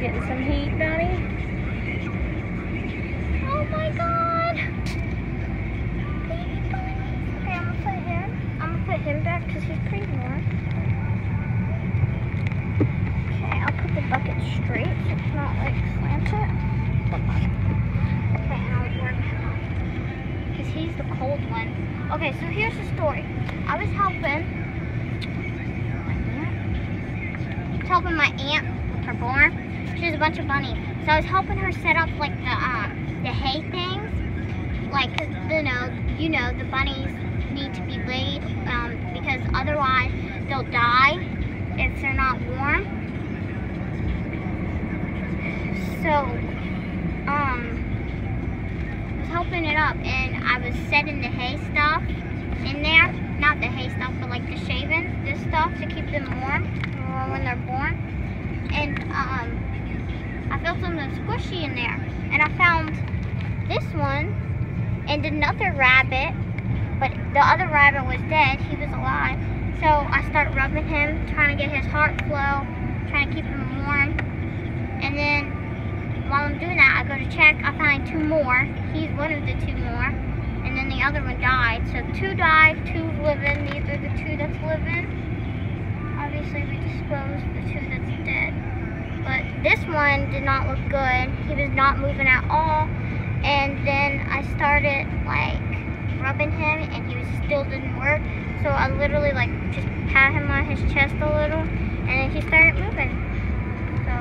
getting some heat, Donnie? Oh my god! Bunny. Okay, I'm gonna put him. I'm gonna put him back because he's pretty warm. Okay, I'll put the bucket straight so it's not like slanted. Okay, and I'll warm. Because he's the cold one. Okay, so here's the story. I was helping. Helping my aunt with her barn. She a bunch of bunnies. So I was helping her set up like the um, the hay things. Like, you know, you know, the bunnies need to be laid um, because otherwise they'll die if they're not warm. So, um, I was helping it up and I was setting the hay stuff in there. Not the hay stuff, but like the shavings, this stuff to keep them warm uh, when they're born. And, um, I felt something squishy in there. And I found this one and another rabbit, but the other rabbit was dead. He was alive. So I start rubbing him, trying to get his heart flow, trying to keep him warm. And then while I'm doing that, I go to check. I find two more. He's one of the two more. And then the other one died. So two died, two living. These are the two that's living. Obviously, we disposed the two that's. But this one did not look good. He was not moving at all. And then I started like rubbing him and he was still didn't work. So I literally like just pat him on his chest a little and then he started moving. So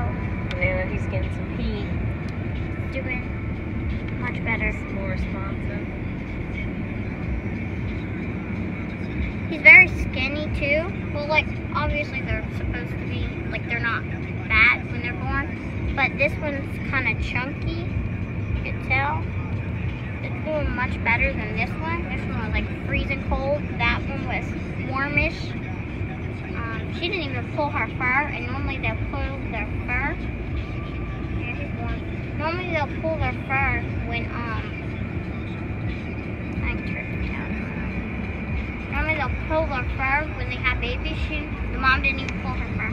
Now he's getting some heat. doing much better. He's more responsive. He's very skinny too. Well like obviously they're supposed to be like they're not fat when they're born. But this one's kinda chunky. You can tell. It's doing much better than this one. This one was like freezing cold. That one was warmish. Um, she didn't even pull her fur, and normally they'll pull their fur. Normally they'll pull their fur when um. I can turn it pull their fur when they have babies. She, the mom didn't even pull her fur.